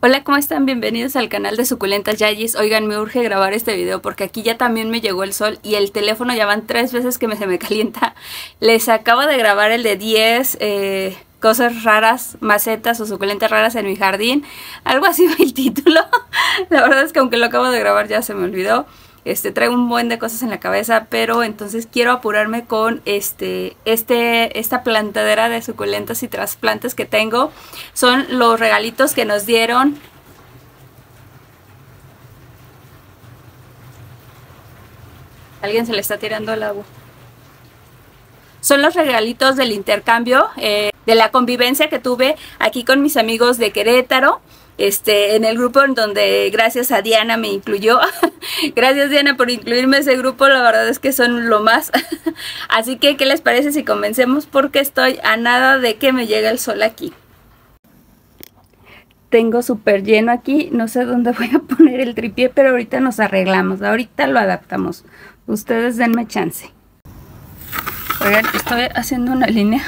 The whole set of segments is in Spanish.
Hola, ¿cómo están? Bienvenidos al canal de Suculentas Yayis. Oigan, me urge grabar este video porque aquí ya también me llegó el sol y el teléfono ya van tres veces que me, se me calienta. Les acabo de grabar el de 10 eh, cosas raras, macetas o suculentas raras en mi jardín. Algo así va el título. La verdad es que aunque lo acabo de grabar ya se me olvidó. Este, traigo un buen de cosas en la cabeza, pero entonces quiero apurarme con este, este, esta plantadera de suculentas y trasplantes que tengo. Son los regalitos que nos dieron Alguien se le está tirando el agua. Son los regalitos del intercambio, eh, de la convivencia que tuve aquí con mis amigos de Querétaro este, en el grupo en donde gracias a Diana me incluyó. gracias Diana por incluirme ese grupo, la verdad es que son lo más. Así que, ¿qué les parece si comencemos? Porque estoy a nada de que me llegue el sol aquí. Tengo súper lleno aquí, no sé dónde voy a poner el tripié, pero ahorita nos arreglamos, ahorita lo adaptamos. Ustedes denme chance. Oigan, estoy haciendo una línea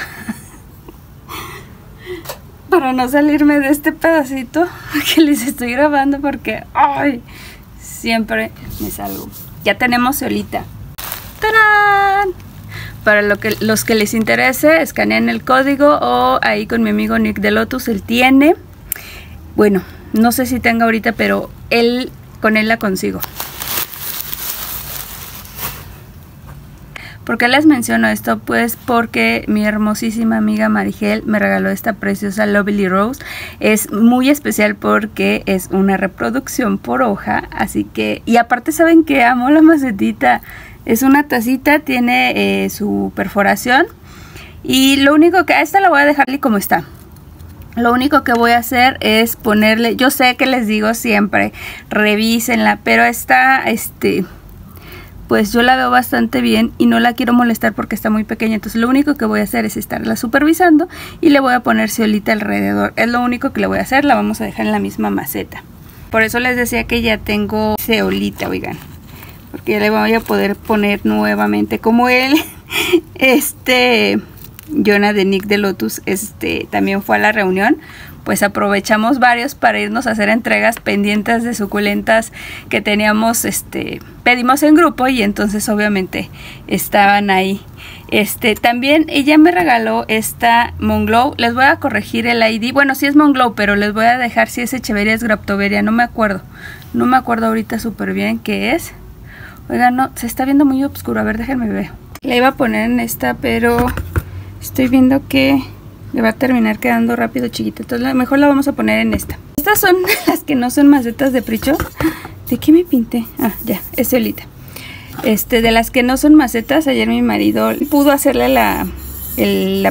para no salirme de este pedacito que les estoy grabando porque ay, siempre me salgo. Ya tenemos solita. ¡Tarán! Para lo que, los que les interese, escanean el código o ahí con mi amigo Nick de Lotus, él tiene. Bueno, no sé si tenga ahorita, pero él con él la consigo. ¿Por qué les menciono esto? Pues porque mi hermosísima amiga Marigel me regaló esta preciosa Lovely Rose. Es muy especial porque es una reproducción por hoja, así que... Y aparte saben que amo la macetita. Es una tacita, tiene eh, su perforación. Y lo único que... A esta la voy a dejarle como está. Lo único que voy a hacer es ponerle, yo sé que les digo siempre, revísenla, pero esta, este, pues yo la veo bastante bien y no la quiero molestar porque está muy pequeña. Entonces lo único que voy a hacer es estarla supervisando y le voy a poner ceolita alrededor. Es lo único que le voy a hacer, la vamos a dejar en la misma maceta. Por eso les decía que ya tengo ceolita, oigan. Porque ya le voy a poder poner nuevamente como él. Este... Jonah de Nick de Lotus este, también fue a la reunión pues aprovechamos varios para irnos a hacer entregas pendientes de suculentas que teníamos, este, pedimos en grupo y entonces obviamente estaban ahí. Este, también ella me regaló esta Monglow, les voy a corregir el ID, bueno sí es Monglow, pero les voy a dejar si es Echeveria, es Graptoveria, no me acuerdo, no me acuerdo ahorita súper bien qué es. Oigan, no, se está viendo muy oscuro, a ver déjenme ver. La iba a poner en esta, pero estoy viendo que le va a terminar quedando rápido chiquita. Entonces mejor la vamos a poner en esta. Estas son las que no son macetas de pricho. ¿De qué me pinté? Ah, ya, es solita. Este, de las que no son macetas, ayer mi marido pudo hacerle la,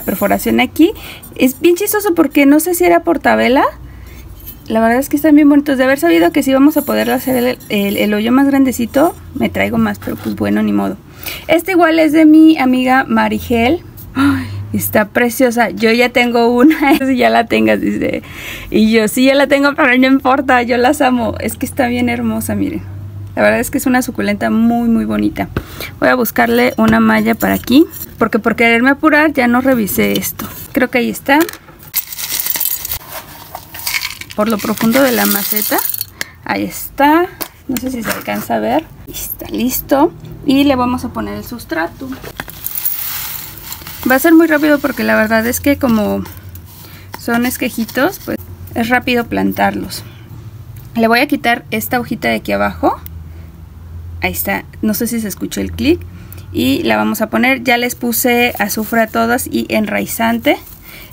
perforación aquí. Es bien chistoso porque no sé si era portabela. La verdad es que están bien bonitos. De haber sabido que sí vamos a poder hacer el, el hoyo más grandecito, me traigo más, pero pues bueno, ni modo. Este igual es de mi amiga Marigel. Ay, Está preciosa. Yo ya tengo una, si ya la tengas, dice. Y yo sí ya la tengo, pero no importa, yo las amo. Es que está bien hermosa, miren. La verdad es que es una suculenta muy, muy bonita. Voy a buscarle una malla para aquí, porque por quererme apurar ya no revisé esto. Creo que ahí está. Por lo profundo de la maceta. Ahí está. No sé si se alcanza a ver. Está listo. Y le vamos a poner el sustrato. Va a ser muy rápido porque la verdad es que como son esquejitos, pues es rápido plantarlos. Le voy a quitar esta hojita de aquí abajo. Ahí está, no sé si se escuchó el clic. Y la vamos a poner, ya les puse azufre a todas y enraizante.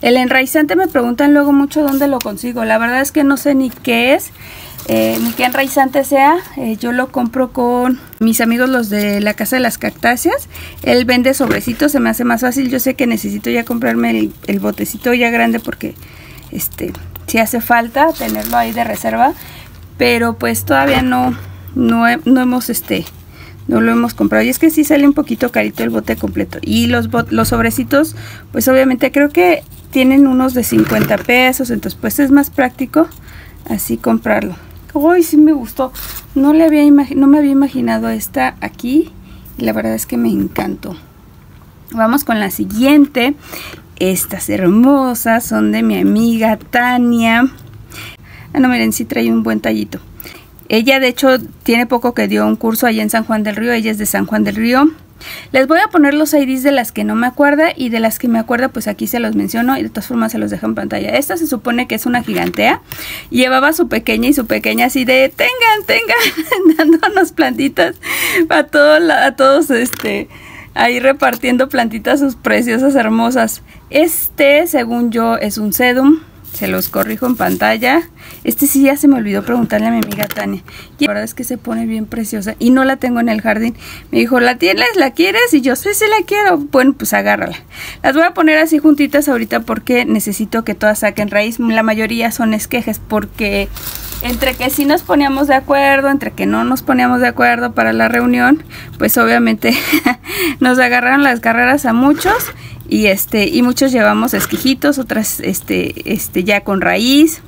El enraizante me preguntan luego mucho dónde lo consigo. La verdad es que no sé ni qué es eh, que enraizante sea, eh, yo lo compro con mis amigos los de la casa de las cactáceas. Él vende sobrecitos, se me hace más fácil. Yo sé que necesito ya comprarme el, botecito ya grande porque este si hace falta tenerlo ahí de reserva. Pero pues todavía no, no, hemos este no lo hemos comprado. Y es que sí sale un poquito carito el bote completo. Y los, los sobrecitos, pues obviamente creo que tienen unos de 50 pesos. Entonces pues es más práctico así comprarlo. Uy, sí me gustó. No, le había no me había imaginado esta aquí. Y la verdad es que me encantó. Vamos con la siguiente. Estas hermosas son de mi amiga Tania. Ah, no, miren, sí trae un buen tallito. Ella, de hecho, tiene poco que dio un curso allá en San Juan del Río. Ella es de San Juan del Río. Les voy a poner los IDs de las que no me acuerda y de las que me acuerda pues aquí se los menciono y de todas formas se los dejo en pantalla. Esta se supone que es una gigantea. Llevaba su pequeña y su pequeña así de tengan, tengan, dándonos plantitas a todos, a todos este ahí repartiendo plantitas sus preciosas hermosas. Este según yo es un sedum se los corrijo en pantalla. Este sí ya se me olvidó preguntarle a mi amiga Tania. Y la verdad es que se pone bien preciosa y no la tengo en el jardín. Me dijo, ¿la tienes? ¿La quieres? Y yo, sí, sí la quiero. Bueno, pues agárrala. Las voy a poner así juntitas ahorita porque necesito que todas saquen raíz. La mayoría son esquejes porque entre que sí nos poníamos de acuerdo, entre que no nos poníamos de acuerdo para la reunión, pues obviamente nos agarraron las carreras a muchos y este y muchos llevamos esquijitos, otras este este ya con raíz.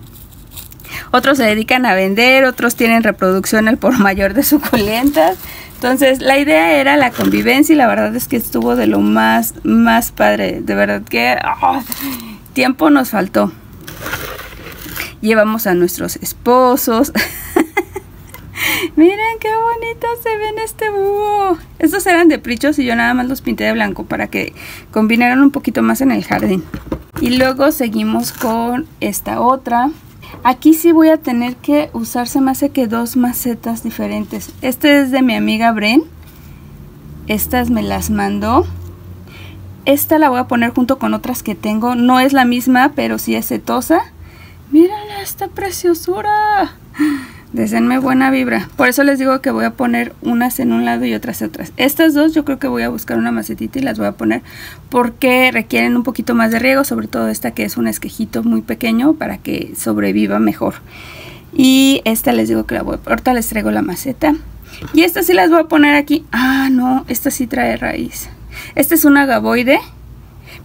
Otros se dedican a vender, otros tienen reproducción el por mayor de suculentas. Entonces, la idea era la convivencia y la verdad es que estuvo de lo más más padre, de verdad que ah, tiempo nos faltó. Llevamos a nuestros esposos. Miren qué bonito se ven este búho. Estos eran de prichos y yo nada más los pinté de blanco para que combinaran un poquito más en el jardín. Y luego seguimos con esta otra. Aquí sí voy a tener que usarse más que dos macetas diferentes. Este es de mi amiga Bren. Estas me las mandó. Esta la voy a poner junto con otras que tengo. No es la misma, pero sí es setosa. Miren esta preciosura. Desenme buena vibra. Por eso les digo que voy a poner unas en un lado y otras en otras. Estas dos yo creo que voy a buscar una macetita y las voy a poner porque requieren un poquito más de riego, sobre todo esta que es un esquejito muy pequeño para que sobreviva mejor. Y esta les digo que la voy a... Ahorita les traigo la maceta. Y esta sí las voy a poner aquí. Ah, no, esta sí trae raíz. Esta es una gaboide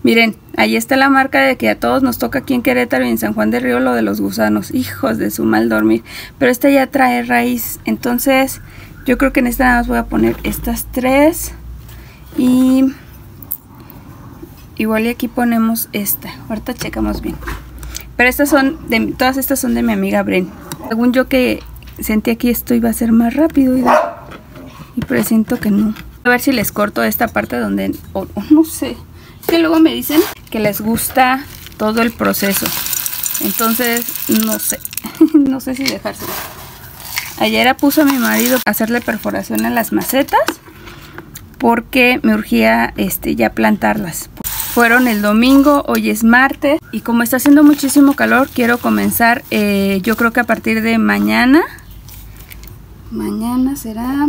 Miren, ahí está la marca de que a todos nos toca aquí en Querétaro y en San Juan del Río lo de los gusanos, hijos de su mal dormir. Pero esta ya trae raíz, entonces yo creo que en esta nada más voy a poner estas tres y igual y aquí ponemos esta. Ahorita checamos bien. Pero estas son, de, todas estas son de mi amiga Bren. Según yo que sentí aquí esto iba a ser más rápido y, y presiento que no. A ver si les corto esta parte donde, no sé que luego me dicen que les gusta todo el proceso. Entonces, no sé. no sé si dejárselo. Ayer puso a mi marido a hacerle perforación a las macetas porque me urgía este, ya plantarlas. Fueron el domingo, hoy es martes y como está haciendo muchísimo calor quiero comenzar eh, yo creo que a partir de mañana. Mañana será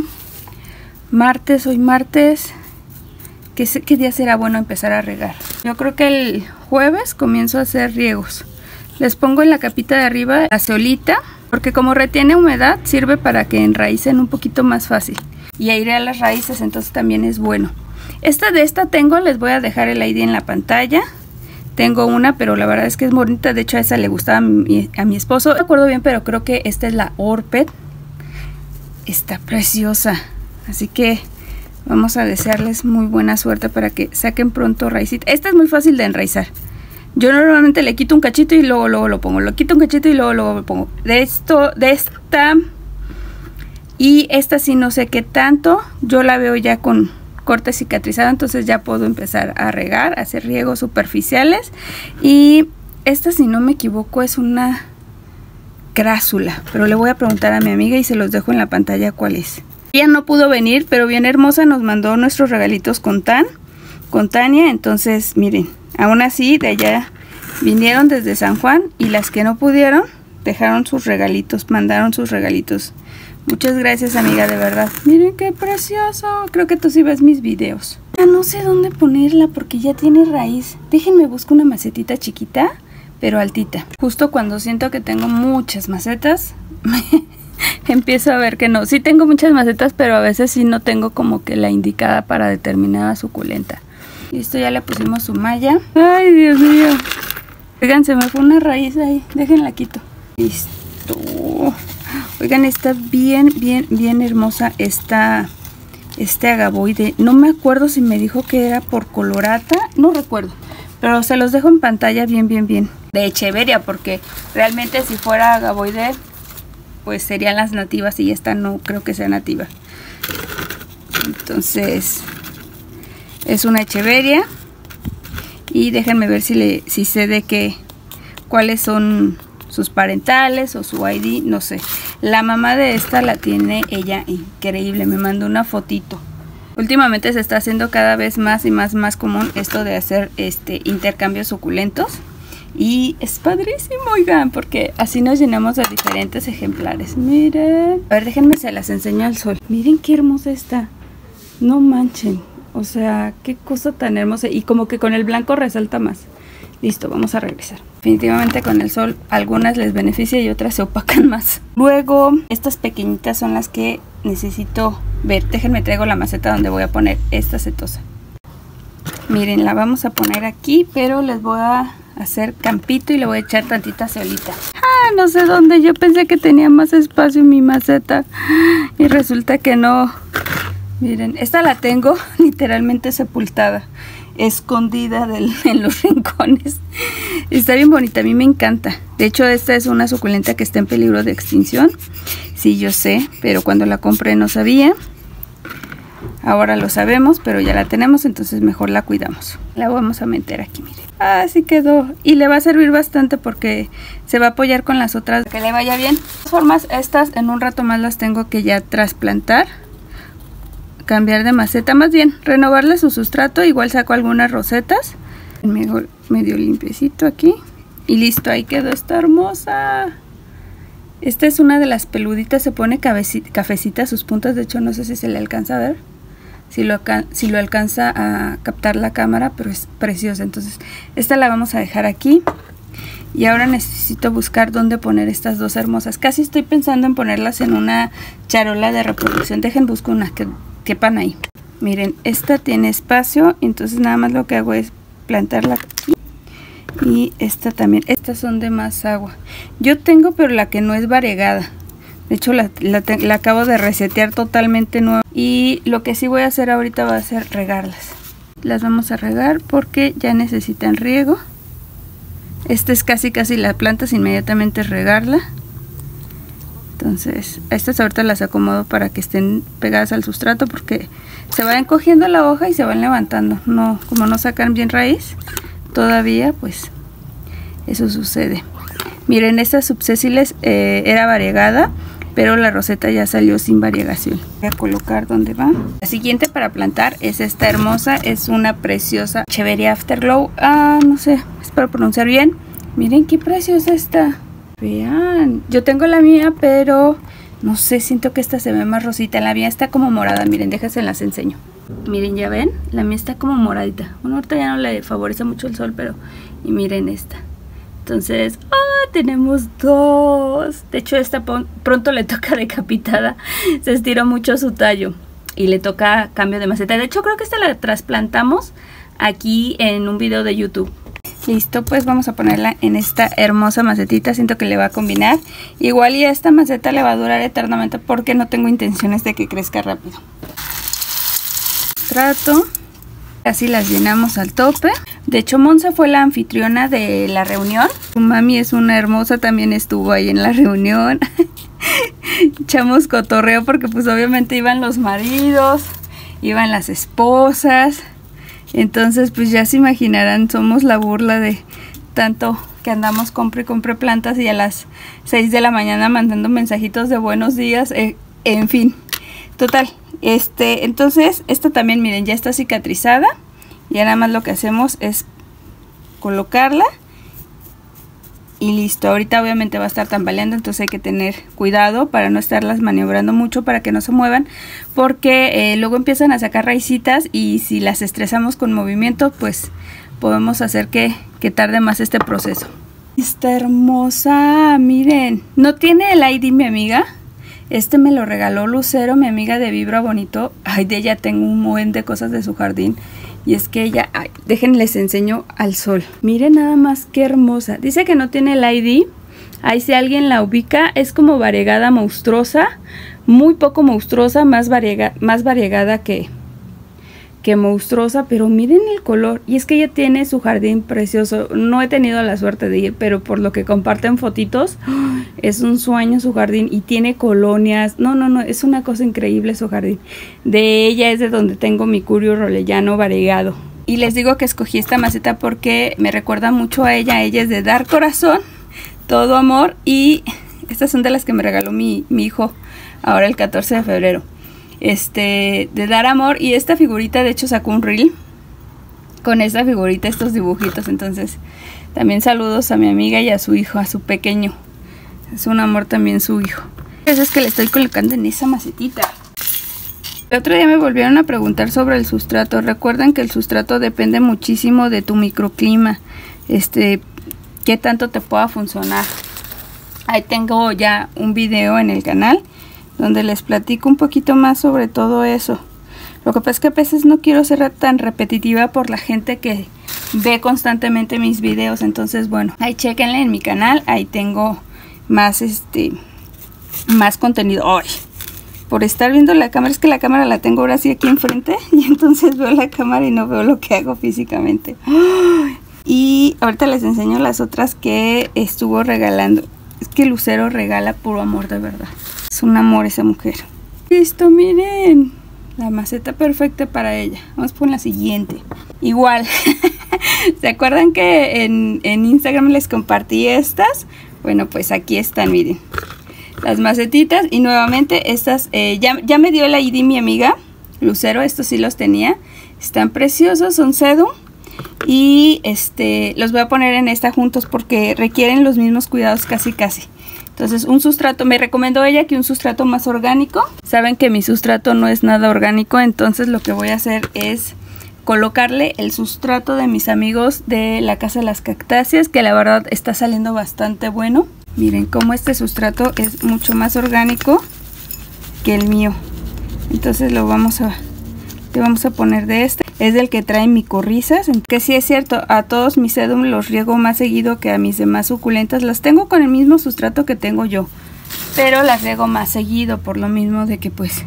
martes, hoy martes ¿Qué, ¿Qué día será bueno empezar a regar? Yo creo que el jueves comienzo a hacer riegos. Les pongo en la capita de arriba la ceolita, porque como retiene humedad, sirve para que enraícen un poquito más fácil. Y aire a las raíces, entonces también es bueno. Esta de esta tengo, les voy a dejar el ID en la pantalla. Tengo una, pero la verdad es que es bonita. De hecho, a esa le gustaba a mi, esposo. No recuerdo bien, pero creo que esta es la Orpet. Está preciosa. Así que Vamos a desearles muy buena suerte para que saquen pronto raicita. Esta es muy fácil de enraizar. Yo normalmente le quito un cachito y luego, luego lo pongo. Lo quito un cachito y luego, luego lo pongo. De esto, de esta y esta sí no sé qué tanto. Yo la veo ya con corte cicatrizado, entonces ya puedo empezar a regar, hacer riegos superficiales. Y esta, si no me equivoco, es una crásula. Pero le voy a preguntar a mi amiga y se los dejo en la pantalla cuál es. Ella no pudo venir, pero bien hermosa nos mandó nuestros regalitos con Tan, con Tania. Entonces, miren, aún así de allá vinieron desde San Juan y las que no pudieron dejaron sus regalitos, mandaron sus regalitos. Muchas gracias amiga, de verdad. Miren qué precioso. Creo que tú sí ves mis videos. No sé dónde ponerla porque ya tiene raíz. Déjenme buscar una macetita chiquita, pero altita. Justo cuando siento que tengo muchas macetas, empiezo a ver que no. Sí tengo muchas macetas, pero a veces sí no tengo como que la indicada para determinada suculenta. Listo, ya le pusimos su malla. Ay, Dios mío. Oigan, se me fue una raíz ahí. Déjenla quito. Listo. Oigan, está bien, bien, bien hermosa esta, este agaboide. No me acuerdo si me dijo que era por colorata. No recuerdo. Pero se los dejo en pantalla bien, bien, bien. De Echeveria, porque realmente si fuera Gaboide, pues serían las nativas y esta no creo que sea nativa. Entonces, es una Echeveria. Y déjenme ver si, sé de qué, cuáles son sus parentales o su ID, no sé. La mamá de esta la tiene ella increíble, me mandó una fotito. Últimamente se está haciendo cada vez más y más más común esto de hacer este intercambios suculentos. Y es padrísimo, oigan, porque así nos llenamos de diferentes ejemplares. Miren. A ver, déjenme se las enseño al sol. Miren qué hermosa está. No manchen. O sea, qué cosa tan hermosa. Y como que con el blanco resalta más. Listo, vamos a regresar. Definitivamente con el sol algunas les beneficia y otras se opacan más. Luego, estas pequeñitas son las que necesito ver. Déjenme traigo la maceta donde voy a poner esta setosa. Miren, la vamos a poner aquí, pero les voy a hacer campito y le voy a echar tantita ceolita. Ah, no sé dónde. Yo pensé que tenía más espacio en mi maceta y resulta que no. Miren, esta la tengo literalmente sepultada escondida en los rincones. Está bien bonita, a mí me encanta. De hecho, esta es una suculenta que está en peligro de extinción. Sí, yo sé, pero cuando la compré no sabía. Ahora lo sabemos, pero ya la tenemos, entonces mejor la cuidamos. La vamos a meter aquí, miren. Así quedó. Y le va a servir bastante porque se va a apoyar con las otras. Que le vaya bien. De todas formas, estas en un rato más las tengo que ya trasplantar cambiar de maceta, más bien renovarle su sustrato, igual saco algunas rosetas, medio, medio limpiecito aquí y listo, ahí quedó, está hermosa. Esta es una de las peluditas, se pone cafecita sus puntas, de hecho no sé si se le alcanza a ver, si lo, si lo alcanza a captar la cámara, pero es preciosa, entonces esta la vamos a dejar aquí. Y ahora necesito buscar dónde poner estas dos hermosas. Casi estoy pensando en ponerlas en una charola de reproducción. Dejen busco una que quepan ahí. Miren, esta tiene espacio, entonces nada más lo que hago es plantarla aquí. Y esta también, estas son de más agua. Yo tengo, pero la que no es variegada. De hecho, la, la acabo de resetear totalmente nueva. Y lo que sí voy a hacer ahorita va a ser regarlas. Las vamos a regar porque ya necesitan riego. Esta es casi casi la planta, inmediatamente regarla. Entonces, estas ahorita las acomodo para que estén pegadas al sustrato porque se va encogiendo la hoja y se van levantando. No, como no sacan bien raíz todavía, pues eso sucede. Miren, estas subsésiles eh, era variegada, pero la roseta ya salió sin variegación. Voy a colocar donde va. La siguiente para plantar es esta hermosa, es una preciosa Cheveria Afterglow. Ah, no sé, espero pronunciar bien. Miren qué preciosa está. Vean, yo tengo la mía, pero no sé, siento que esta se ve más rosita. La mía está como morada, miren, déjense las enseño. Miren, ya ven, la mía está como moradita. Bueno, ahorita ya no le favorece mucho el sol, pero... Y miren esta. Entonces, ¡ah! Tenemos dos. De hecho, esta pronto le toca decapitada. Se estiró mucho su tallo. Y le toca cambio de maceta. De hecho, creo que esta la trasplantamos aquí en un video de YouTube. Listo, pues vamos a ponerla en esta hermosa macetita, siento que le va a combinar. Igual y esta maceta le va a durar eternamente porque no tengo intenciones de que crezca rápido. Trato, así las llenamos al tope. De hecho, Monza fue la anfitriona de la reunión. Su mami es una hermosa, también estuvo ahí en la reunión. Echamos cotorreo porque pues obviamente iban los maridos, iban las esposas entonces, pues ya se imaginarán, somos la burla de tanto que andamos compre y compre plantas y a las 6 de la mañana mandando mensajitos de buenos días, eh, en fin. Total, este, entonces, esta también, miren, ya está cicatrizada. Y nada más lo que hacemos es colocarla y listo. Ahorita obviamente va a estar tambaleando, entonces hay que tener cuidado para no estarlas maniobrando mucho para que no se muevan, porque eh, luego empiezan a sacar raicitas y si las estresamos con movimiento, pues podemos hacer que, que tarde más este proceso. Está hermosa, miren. No tiene el ID mi amiga. Este me lo regaló Lucero, mi amiga de Vibra Bonito. Ay, de ella tengo un buen de cosas de su jardín. Y es que ella, ay, déjenles enseño al sol. Miren nada más qué hermosa. Dice que no tiene el ID. Ahí si alguien la ubica, es como variegada monstruosa. Muy poco monstruosa, más, variega, más variegada que, que monstruosa, pero miren el color. Y es que ella tiene su jardín precioso. No he tenido la suerte de ir, pero por lo que comparten fotitos, es un sueño su jardín y tiene colonias. No, no, no, es una cosa increíble su jardín. De ella es de donde tengo mi curio rolellano variegado. Y les digo que escogí esta maceta porque me recuerda mucho a ella. Ella es de dar corazón, todo amor y estas son de las que me regaló mi, mi hijo ahora el 14 de febrero este, de dar amor. Y esta figurita, de hecho, sacó un reel con esta figurita, estos dibujitos. Entonces, también saludos a mi amiga y a su hijo, a su pequeño. Es un amor también su hijo. Eso es que le estoy colocando en esa macetita. El otro día me volvieron a preguntar sobre el sustrato. Recuerden que el sustrato depende muchísimo de tu microclima. Este, qué tanto te pueda funcionar. Ahí tengo ya un video en el canal donde les platico un poquito más sobre todo eso. Lo que pasa es que a veces no quiero ser tan repetitiva por la gente que ve constantemente mis videos. Entonces, bueno, ahí chequenle en mi canal. Ahí tengo más este más contenido. Ay, por estar viendo la cámara, es que la cámara la tengo ahora sí aquí enfrente. Y entonces veo la cámara y no veo lo que hago físicamente. Y ahorita les enseño las otras que estuvo regalando. Es que Lucero regala puro amor de verdad. Es un amor esa mujer. Listo, miren. La maceta perfecta para ella. Vamos por la siguiente. Igual. ¿Se acuerdan que en, Instagram les compartí estas? Bueno, pues aquí están, miren. Las macetitas. Y nuevamente estas, eh, ya, ya, me dio la ID mi amiga. Lucero, estos sí los tenía. Están preciosos, son sedum. Y este, los voy a poner en esta juntos porque requieren los mismos cuidados casi casi. Entonces un sustrato, me recomendó ella que un sustrato más orgánico. Saben que mi sustrato no es nada orgánico, entonces lo que voy a hacer es colocarle el sustrato de mis amigos de la Casa de las Cactáceas, que la verdad está saliendo bastante bueno. Miren cómo este sustrato es mucho más orgánico que el mío. Entonces lo vamos a, vamos a poner de este. Es del que trae micorrizas, que sí es cierto, a todos mis sedum los riego más seguido que a mis demás suculentas, las tengo con el mismo sustrato que tengo yo, pero las riego más seguido por lo mismo de que pues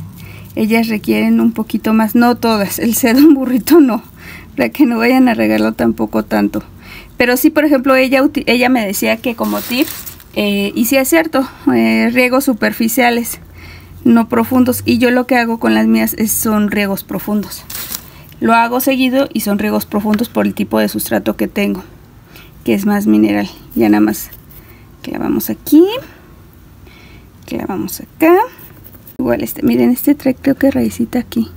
ellas requieren un poquito más, no todas, el sedum burrito no, para que no vayan a regarlo tampoco tanto. Pero sí, por ejemplo, ella, ella me decía que como tip, eh, y sí es cierto, eh, riegos superficiales, no profundos, y yo lo que hago con las mías es, son riegos profundos. Lo hago seguido y son riegos profundos por el tipo de sustrato que tengo, que es más mineral. Ya nada más clavamos aquí, clavamos acá. Igual este, miren, este trae creo que raicita aquí.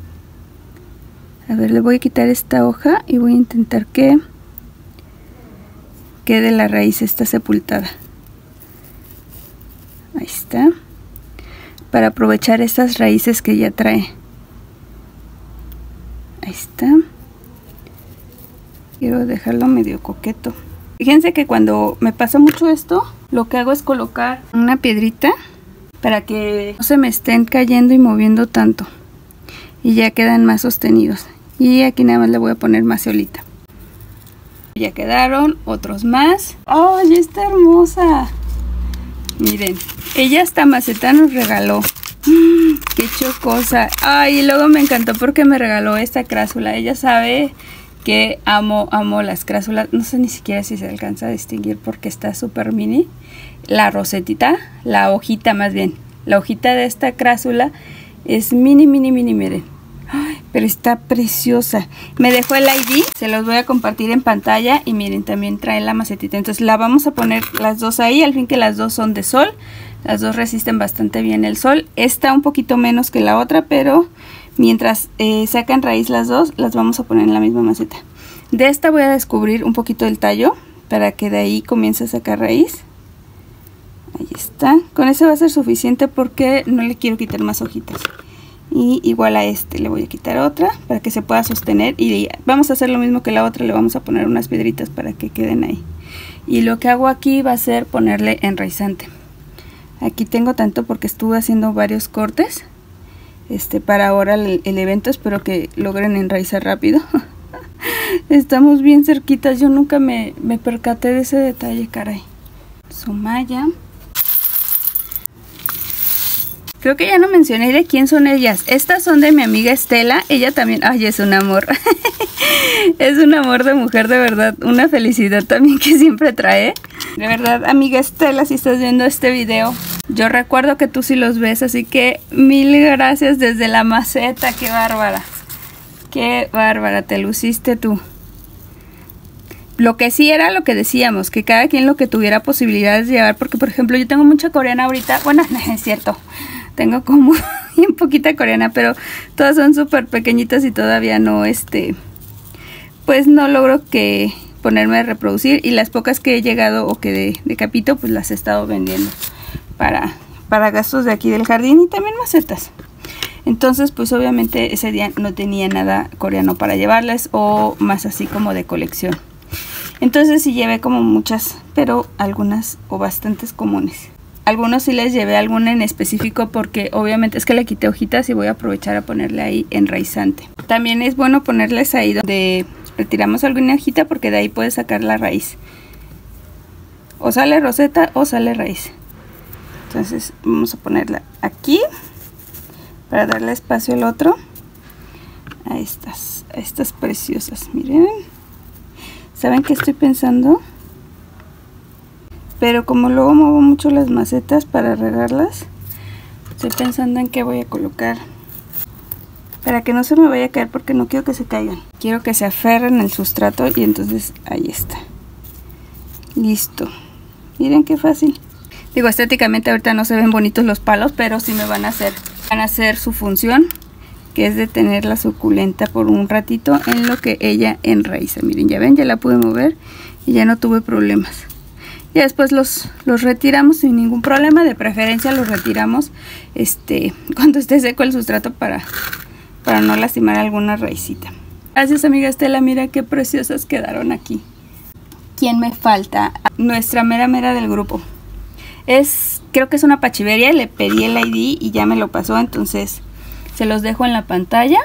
A ver, le voy a quitar esta hoja y voy a intentar que quede la raíz esta sepultada. Ahí está. Para aprovechar estas raíces que ya trae. Ahí está. Quiero dejarlo medio coqueto. Fíjense que cuando me pasa mucho esto, lo que hago es colocar una piedrita para que no se me estén cayendo y moviendo tanto. Y ya quedan más sostenidos. Y aquí nada más le voy a poner más ceolita. Ya quedaron otros más. ¡Ay, está hermosa! Miren, ella esta maceta nos regaló qué chocosa. Ay, y luego me encantó porque me regaló esta crásula. Ella sabe que amo, amo las crásulas. No sé ni siquiera si se alcanza a distinguir porque está súper mini. La rosetita, la hojita más bien. La hojita de esta crásula es mini, mini, mini, miren. Pero está preciosa. Me dejó el ID, se los voy a compartir en pantalla y miren, también trae la macetita. Entonces la vamos a poner las dos ahí, al fin que las dos son de sol. Las dos resisten bastante bien el sol. Esta un poquito menos que la otra, pero mientras eh, sacan raíz las dos, las vamos a poner en la misma maceta. De esta voy a descubrir un poquito del tallo para que de ahí comience a sacar raíz. Ahí está. Con eso va a ser suficiente porque no le quiero quitar más hojitas. Y igual a este le voy a quitar otra para que se pueda sostener. Y vamos a hacer lo mismo que la otra, le vamos a poner unas piedritas para que queden ahí. Y lo que hago aquí va a ser ponerle enraizante. Aquí tengo tanto porque estuve haciendo varios cortes este para ahora el, evento. Espero que logren enraizar rápido. Estamos bien cerquitas. Yo nunca me, me percaté de ese detalle, caray. Su malla. Creo que ya no mencioné de quién son ellas. Estas son de mi amiga Estela. Ella también, ay, es un amor. es un amor de mujer, de verdad. Una felicidad también que siempre trae. De verdad, amiga Estela, si estás viendo este video, yo recuerdo que tú sí los ves, así que mil gracias desde la maceta. Qué bárbara. Qué bárbara, te luciste tú. Lo que sí era lo que decíamos, que cada quien lo que tuviera posibilidades de llevar, porque por ejemplo yo tengo mucha coreana ahorita, bueno, no es cierto, tengo como bien poquita coreana, pero todas son súper pequeñitas y todavía no, este, pues no logro que ponerme a reproducir y las pocas que he llegado o que de, de capito, pues las he estado vendiendo para, para gastos de aquí del jardín y también macetas. Entonces, pues obviamente ese día no tenía nada coreano para llevarles o más así como de colección. Entonces sí llevé como muchas, pero algunas o bastantes comunes. Algunos sí les llevé alguna en específico porque obviamente es que le quité hojitas y voy a aprovechar a ponerle ahí enraizante. También es bueno ponerles ahí donde retiramos alguna hojita porque de ahí puedes sacar la raíz. O sale roseta o sale raíz. Entonces vamos a ponerla aquí para darle espacio al otro. A estas, a estas preciosas, miren. ¿Saben qué estoy pensando? Pero como luego muevo mucho las macetas para regarlas estoy pensando en qué voy a colocar para que no se me vaya a caer porque no quiero que se caigan. Quiero que se aferren al sustrato y entonces ahí está. Listo. Miren qué fácil. Digo estéticamente ahorita no se ven bonitos los palos pero sí me van a hacer van a hacer su función que es de tener la suculenta por un ratito en lo que ella enraiza. Miren ya ven ya la pude mover y ya no tuve problemas y después los, los retiramos sin ningún problema, de preferencia los retiramos este, cuando esté seco el sustrato para, para no lastimar alguna raicita. Gracias amiga Estela, mira qué preciosas quedaron aquí. ¿Quién me falta? Nuestra mera mera del grupo. Es, creo que es una pachiveria, le pedí el ID y ya me lo pasó, entonces se los dejo en la pantalla.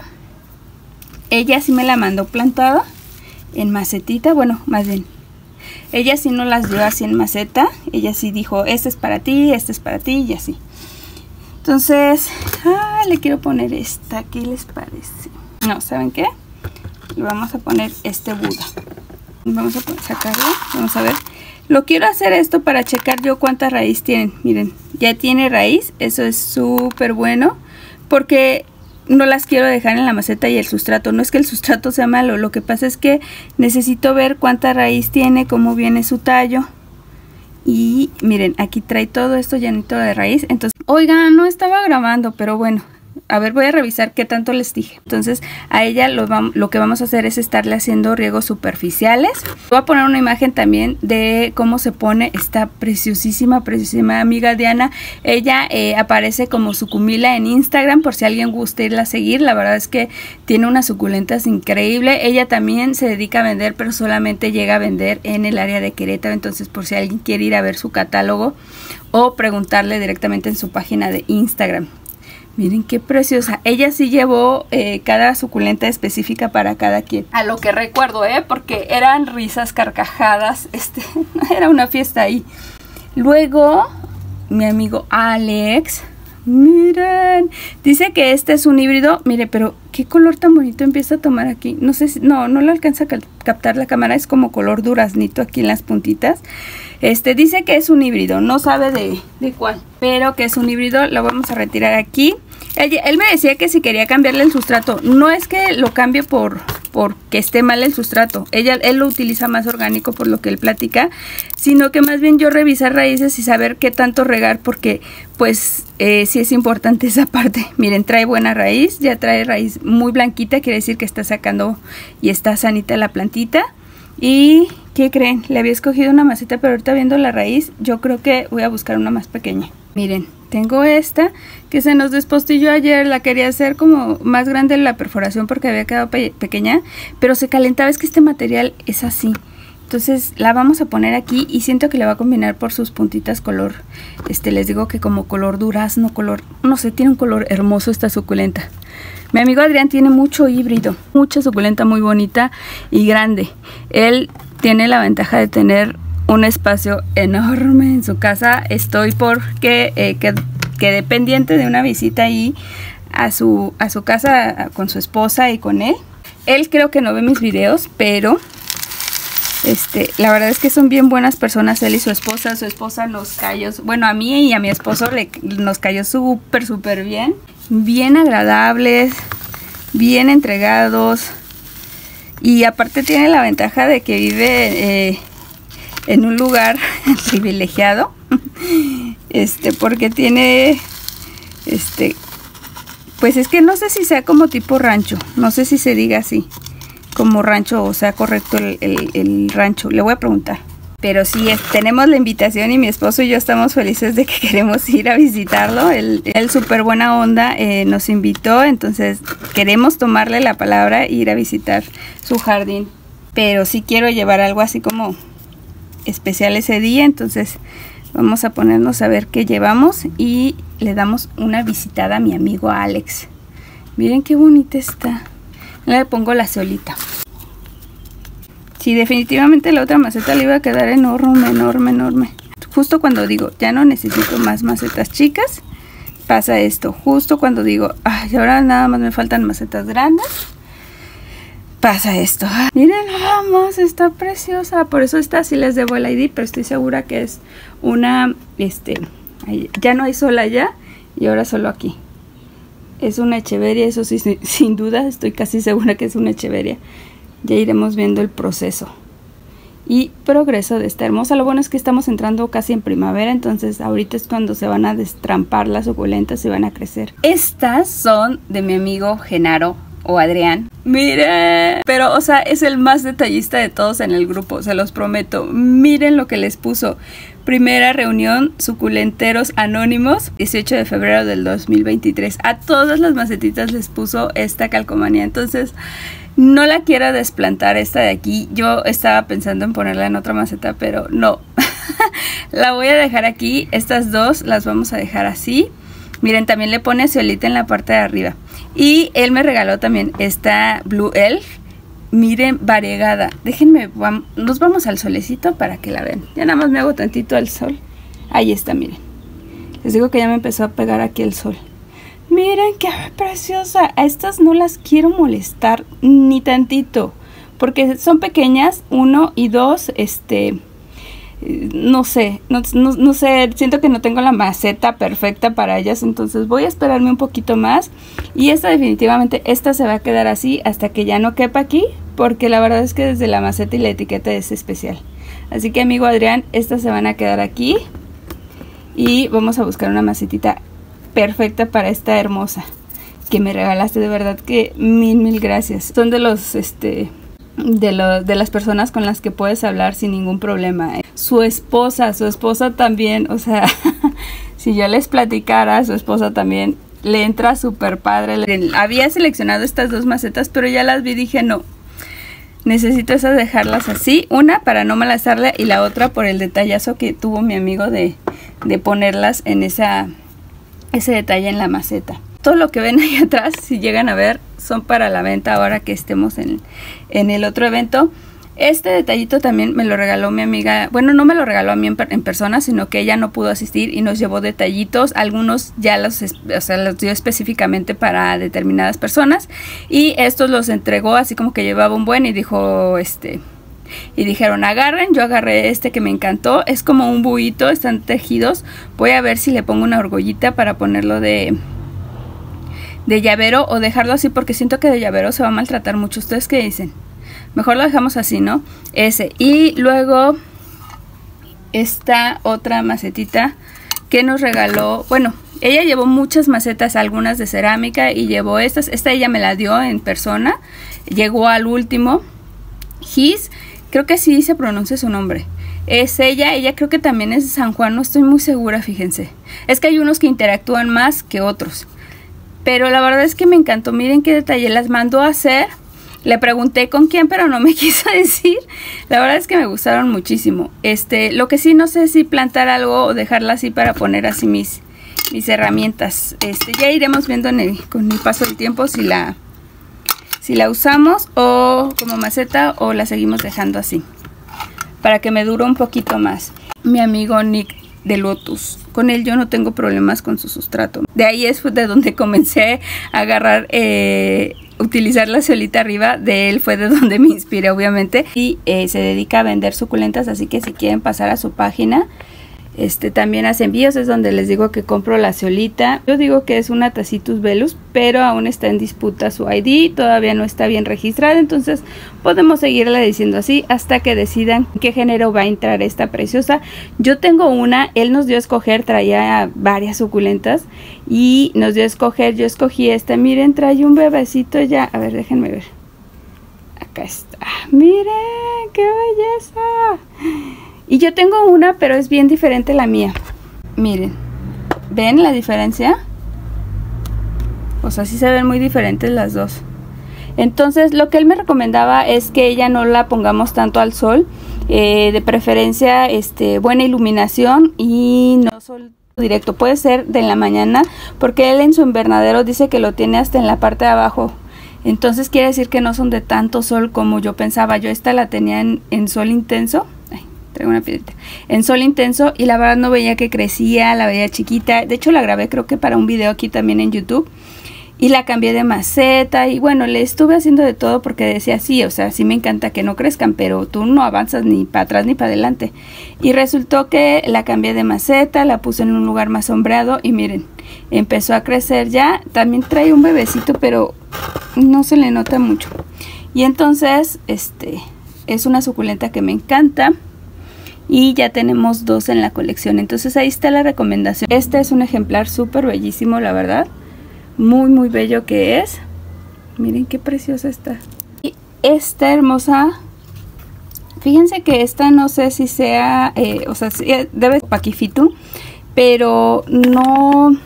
Ella sí me la mandó plantada en macetita, bueno, más bien ella sí no las dio así en maceta. Ella sí dijo, este es para ti, este es para ti y así. Entonces, ah, le quiero poner esta. ¿Qué les parece? No, ¿saben qué? Le vamos a poner este Buda. Vamos a sacarlo. Vamos a ver. Lo quiero hacer esto para checar yo cuánta raíz tienen. Miren, ya tiene raíz. Eso es súper bueno. Porque no las quiero dejar en la maceta y el sustrato. No es que el sustrato sea malo, lo que pasa es que necesito ver cuánta raíz tiene, cómo viene su tallo. Y miren, aquí trae todo esto llenito de raíz. Entonces, oigan, no estaba grabando, pero bueno, a ver, voy a revisar qué tanto les dije. Entonces, a ella lo, que vamos a hacer es estarle haciendo riegos superficiales. Voy a poner una imagen también de cómo se pone esta preciosísima, preciosísima amiga Diana. Ella eh, aparece como sucumila en Instagram, por si alguien gusta irla a seguir. La verdad es que tiene unas suculentas increíbles. Ella también se dedica a vender, pero solamente llega a vender en el área de Querétaro. Entonces, por si alguien quiere ir a ver su catálogo o preguntarle directamente en su página de Instagram. Miren qué preciosa. Ella sí llevó eh, cada suculenta específica para cada quien. A lo que recuerdo, ¿eh? Porque eran risas, carcajadas. Este, era una fiesta ahí. Luego, mi amigo Alex. Miren, dice que este es un híbrido. Mire, pero qué color tan bonito empieza a tomar aquí. No sé si, no, no le alcanza a captar la cámara. Es como color duraznito aquí en las puntitas. Este dice que es un híbrido, no sabe de, de cuál, pero que es un híbrido, lo vamos a retirar aquí. Él, me decía que si quería cambiarle el sustrato, no es que lo cambie por porque esté mal el sustrato, ella, él lo utiliza más orgánico por lo que él platica, sino que más bien yo revisar raíces y saber qué tanto regar porque pues eh, sí es importante esa parte. Miren, trae buena raíz, ya trae raíz muy blanquita, quiere decir que está sacando y está sanita la plantita. Y, ¿qué creen? Le había escogido una maceta, pero ahorita viendo la raíz, yo creo que voy a buscar una más pequeña. Miren, tengo esta que se nos despostilló ayer, la quería hacer como más grande la perforación porque había quedado pequeña, pero se calentaba, es que este material es así. Entonces la vamos a poner aquí y siento que le va a combinar por sus puntitas color, este les digo que como color durazno, color, no sé, tiene un color hermoso esta suculenta. Mi amigo Adrián tiene mucho híbrido, mucha suculenta muy bonita y grande. Él tiene la ventaja de tener un espacio enorme en su casa. Estoy porque eh, quedé pendiente de una visita ahí a su, a su casa con su esposa y con él. Él creo que no ve mis videos, pero este, la verdad es que son bien buenas personas, él y su esposa. Su esposa nos cayó, bueno, a mí y a mi esposo le, nos cayó súper, súper bien. Bien agradables, bien entregados. Y aparte tiene la ventaja de que vive eh, en un lugar privilegiado. Este, porque tiene, este, pues es que no sé si sea como tipo rancho, no sé si se diga así como rancho o sea correcto el, rancho. Le voy a preguntar. Pero sí, tenemos la invitación y mi esposo y yo estamos felices de que queremos ir a visitarlo. Él, él súper buena onda eh, nos invitó, entonces queremos tomarle la palabra e ir a visitar su jardín. Pero sí quiero llevar algo así como especial ese día, entonces vamos a ponernos a ver qué llevamos y le damos una visitada a mi amigo Alex. Miren qué bonita está. Le pongo la solita. Sí, definitivamente la otra maceta le iba a quedar enorme, enorme, enorme. Justo cuando digo, ya no necesito más macetas chicas, pasa esto. Justo cuando digo, ay, ahora nada más me faltan macetas grandes, pasa esto. miren nada más, está preciosa. Por eso esta sí les debo el ID, pero estoy segura que es una, este, ya no hay sol allá y ahora solo aquí. Es una Echeveria, eso sí, sin duda, estoy casi segura que es una Echeveria. Ya iremos viendo el proceso y progreso de esta hermosa. Lo bueno es que estamos entrando casi en primavera, entonces ahorita es cuando se van a destrampar las suculentas y van a crecer. Estas son de mi amigo Genaro o Adrián. Miren, pero o sea, es el más detallista de todos en el grupo, se los prometo. Miren lo que les puso. Primera reunión suculenteros anónimos, 18 de febrero del 2023. A todas las macetitas les puso esta calcomanía. Entonces, no la quiero desplantar esta de aquí. Yo estaba pensando en ponerla en otra maceta, pero no. la voy a dejar aquí. Estas dos las vamos a dejar así. Miren, también le pone cielita en la parte de arriba. Y él me regaló también esta Blue Elf. Miren, variegada. Déjenme, nos vamos al solecito para que la vean. Ya nada más me hago tantito al sol. Ahí está, miren. Les digo que ya me empezó a pegar aquí el sol. Miren qué preciosa. A estas no las quiero molestar ni tantito. Porque son pequeñas, uno y dos, este no sé, no, no, sé, siento que no tengo la maceta perfecta para ellas, entonces voy a esperarme un poquito más y esta definitivamente, esta se va a quedar así hasta que ya no quepa aquí, porque la verdad es que desde la maceta y la etiqueta es especial. Así que amigo Adrián, estas se van a quedar aquí y vamos a buscar una macetita perfecta para esta hermosa que me regalaste, de verdad que mil, mil gracias. Son de los, este, de, de las personas con las que puedes hablar sin ningún problema. Su esposa, su esposa también, o sea, si yo les platicara, su esposa también le entra súper padre. Había seleccionado estas dos macetas, pero ya las vi y dije, no, necesito esas dejarlas así. Una para no malazarla y la otra por el detallazo que tuvo mi amigo de, de ponerlas en esa, ese detalle en la maceta todo lo que ven ahí atrás, si llegan a ver, son para la venta ahora que estemos en, el otro evento. Este detallito también me lo regaló mi amiga, bueno, no me lo regaló a mí en, persona, sino que ella no pudo asistir y nos llevó detallitos, algunos ya los, o sea, los dio específicamente para determinadas personas y estos los entregó así como que llevaba un buen y dijo, este, y dijeron agarren, yo agarré este que me encantó, es como un buito, están tejidos, voy a ver si le pongo una orgollita para ponerlo de, de llavero o dejarlo así porque siento que de llavero se va a maltratar mucho. ¿Ustedes qué dicen? Mejor lo dejamos así, ¿no? Ese. Y luego esta otra macetita que nos regaló, bueno, ella llevó muchas macetas, algunas de cerámica y llevó estas. Esta ella me la dio en persona. Llegó al último. His, creo que sí se pronuncia su nombre. Es ella, ella creo que también es de San Juan, no estoy muy segura, fíjense. Es que hay unos que interactúan más que otros. Pero la verdad es que me encantó. Miren qué detalle. Las mandó a hacer. Le pregunté con quién, pero no me quiso decir. La verdad es que me gustaron muchísimo. Este, lo que sí no sé si plantar algo o dejarla así para poner así mis, mis herramientas. Este, ya iremos viendo con el paso del tiempo si la, si la usamos o como maceta o la seguimos dejando así. Para que me dure un poquito más. Mi amigo Nick de Lotus con él yo no tengo problemas con su sustrato. De ahí es de donde comencé a agarrar, eh, utilizar la solita arriba. De él fue de donde me inspiré, obviamente. Y eh, se dedica a vender suculentas, así que si quieren pasar a su página, este también hace envíos, es donde les digo que compro la ceolita. Yo digo que es una Tacitus velus, pero aún está en disputa su ID, todavía no está bien registrada, entonces podemos seguirla diciendo así hasta que decidan qué género va a entrar esta preciosa. Yo tengo una, él nos dio a escoger, traía varias suculentas y nos dio a escoger, yo escogí esta, miren, trae un bebecito ya, a ver, déjenme ver. Acá está, miren, qué belleza. Y yo tengo una, pero es bien diferente la mía. Miren, ¿ven la diferencia? O sea, sí se ven muy diferentes las dos. Entonces, lo que él me recomendaba es que ella no la pongamos tanto al sol. Eh, de preferencia, este, buena iluminación y no sol directo. Puede ser de la mañana, porque él en su invernadero dice que lo tiene hasta en la parte de abajo. Entonces quiere decir que no son de tanto sol como yo pensaba. Yo esta la tenía en, en sol intenso traigo una piedrita, en sol intenso y la verdad no veía que crecía, la veía chiquita, de hecho la grabé creo que para un video aquí también en YouTube y la cambié de maceta y bueno, le estuve haciendo de todo porque decía sí, o sea, sí me encanta que no crezcan, pero tú no avanzas ni para atrás ni para adelante. Y resultó que la cambié de maceta, la puse en un lugar más sombreado y miren, empezó a crecer ya, también trae un bebecito, pero no se le nota mucho. Y entonces, este, es una suculenta que me encanta y ya tenemos dos en la colección. Entonces ahí está la recomendación. Este es un ejemplar súper bellísimo la verdad. Muy muy bello que es. Miren qué preciosa está. Y esta hermosa fíjense que esta no sé si sea eh, o sea debe ser paquifitum pero no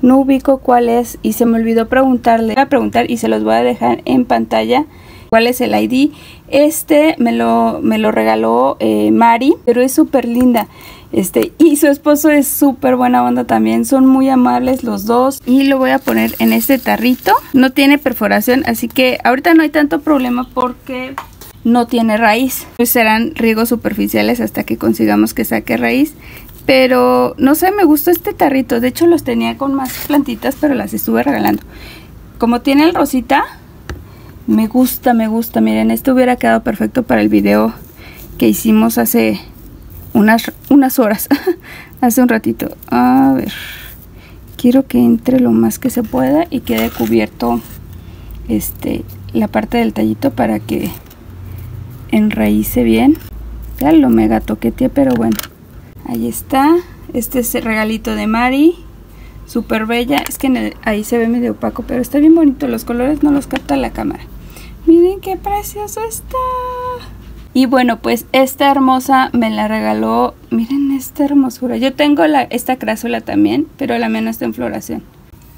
no ubico cuál es y se me olvidó preguntarle voy a preguntar y se los voy a dejar en pantalla cuál es el ID. Este me lo, me lo regaló eh, Mari, pero es súper linda. Este, y su esposo es súper buena onda también, son muy amables los dos. Y lo voy a poner en este tarrito, no tiene perforación, así que ahorita no hay tanto problema porque no tiene raíz. Pues serán riegos superficiales hasta que consigamos que saque raíz. Pero no sé, me gustó este tarrito. De hecho los tenía con más plantitas, pero las estuve regalando. Como tiene el rosita, me gusta, me gusta. Miren, esto hubiera quedado perfecto para el video que hicimos hace unas, unas horas. hace un ratito. A ver. Quiero que entre lo más que se pueda y quede cubierto este la parte del tallito para que enraíce bien. Ya lo mega toqueteé, pero bueno. Ahí está. Este es el regalito de Mari súper bella. Es que ahí se ve medio opaco, pero está bien bonito. Los colores no los capta la cámara. Miren qué precioso está. Y bueno, pues esta hermosa me la regaló. Miren esta hermosura. Yo tengo la, esta crásula también, pero la mía no está en floración.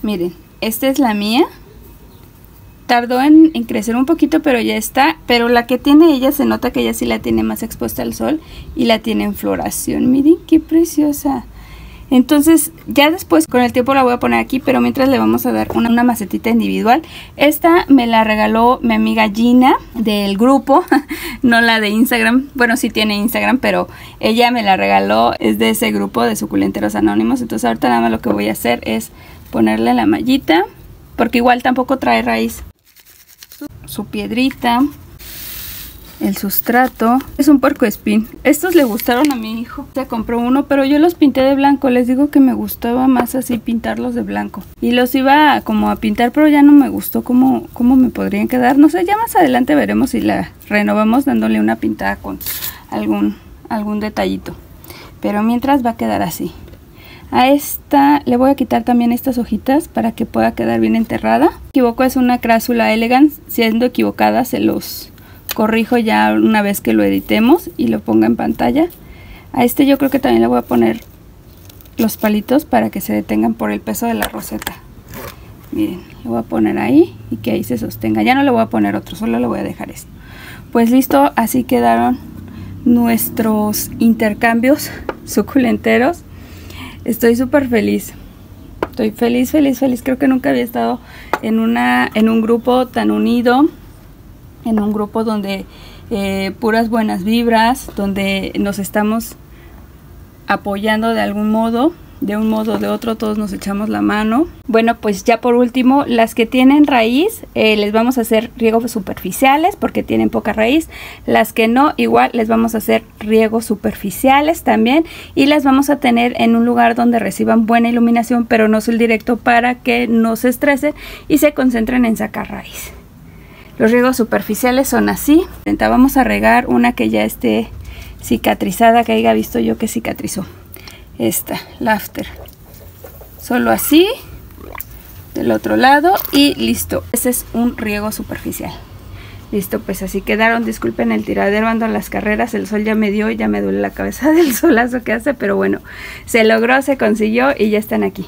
Miren, esta es la mía. Tardó en, en, crecer un poquito, pero ya está. Pero la que tiene ella se nota que ella sí la tiene más expuesta al sol y la tiene en floración. Miren qué preciosa. Entonces ya después con el tiempo la voy a poner aquí, pero mientras le vamos a dar una, macetita individual. Esta me la regaló mi amiga Gina del grupo, no la de Instagram. Bueno, sí tiene Instagram, pero ella me la regaló, es de ese grupo de suculenteros anónimos. Entonces ahorita nada más lo que voy a hacer es ponerle la mallita, porque igual tampoco trae raíz. su piedrita el sustrato. Es un puerco espín. Estos le gustaron a mi hijo. Se compró uno pero yo los pinté de blanco. Les digo que me gustaba más así pintarlos de blanco. Y los iba como a pintar pero ya no me gustó cómo, cómo me podrían quedar. No sé ya más adelante veremos si la renovamos dándole una pintada con algún algún detallito. Pero mientras va a quedar así. A esta le voy a quitar también estas hojitas para que pueda quedar bien enterrada. Equivoco es una crásula elegance, siendo equivocada se los corrijo ya una vez que lo editemos y lo ponga en pantalla. A este yo creo que también le voy a poner los palitos para que se detengan por el peso de la roseta. Miren, lo voy a poner ahí y que ahí se sostenga. Ya no le voy a poner otro, solo le voy a dejar esto. Pues listo, así quedaron nuestros intercambios suculenteros. Estoy súper feliz. Estoy feliz, feliz, feliz. Creo que nunca había estado en, una, en un grupo tan unido en un grupo donde eh, puras buenas vibras, donde nos estamos apoyando de algún modo de un modo o de otro todos nos echamos la mano. Bueno, pues ya por último, las que tienen raíz, eh, les vamos a hacer riegos superficiales porque tienen poca raíz. Las que no, igual les vamos a hacer riegos superficiales también y las vamos a tener en un lugar donde reciban buena iluminación, pero no el directo para que no se estresen y se concentren en sacar raíz. Los riegos superficiales son así. Vamos a regar una que ya esté cicatrizada, que haya visto yo que cicatrizó esta, la after. Solo así, del otro lado y listo. Ese es un riego superficial. Listo, pues así quedaron. Disculpen el tiradero, ando en las carreras. El sol ya me dio y ya me duele la cabeza del solazo que hace, pero bueno, se logró, se consiguió y ya están aquí.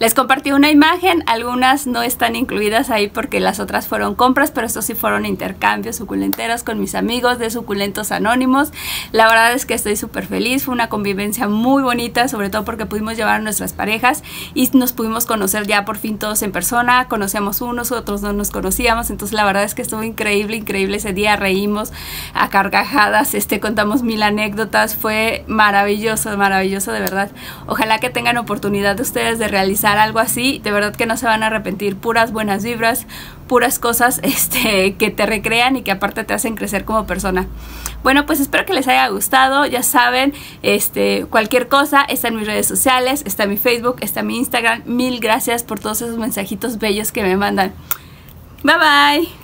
Les compartí una imagen, algunas no están incluidas ahí porque las otras fueron compras, pero estos sí fueron intercambios suculenteros con mis amigos de Suculentos Anónimos. La verdad es que estoy súper feliz, fue una convivencia muy bonita, sobre todo porque pudimos llevar a nuestras parejas y nos pudimos conocer ya por fin todos en persona, conocíamos unos, otros no nos conocíamos, entonces la verdad es que estuvo increíble, increíble ese día, reímos a carcajadas, este, contamos mil anécdotas, fue maravilloso, maravilloso de verdad. Ojalá que tengan oportunidad de ustedes de realizar algo así, de verdad que no se van a arrepentir, puras buenas vibras, puras cosas este, que te recrean y que aparte te hacen crecer como persona. Bueno, pues espero que les haya gustado, ya saben, este, cualquier cosa está en mis redes sociales, está en mi Facebook, está mi Instagram, mil gracias por todos esos mensajitos bellos que me mandan. Bye bye.